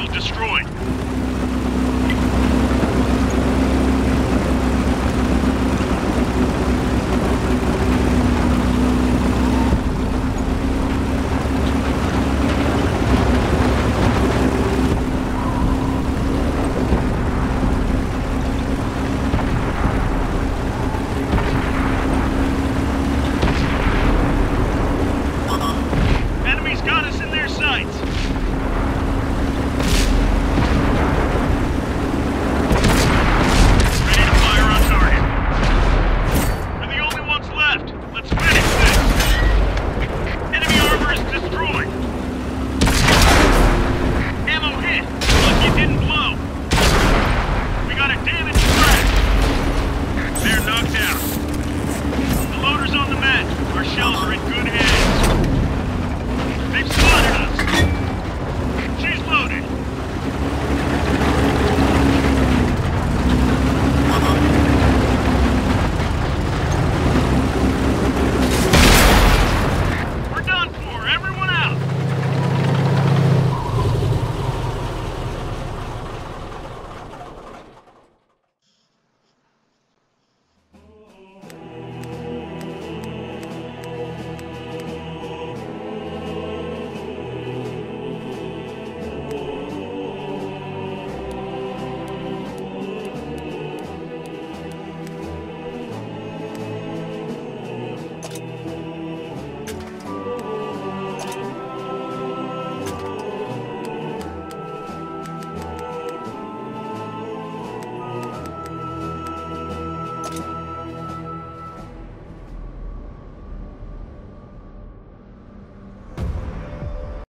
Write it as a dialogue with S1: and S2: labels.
S1: vehicle destroyed.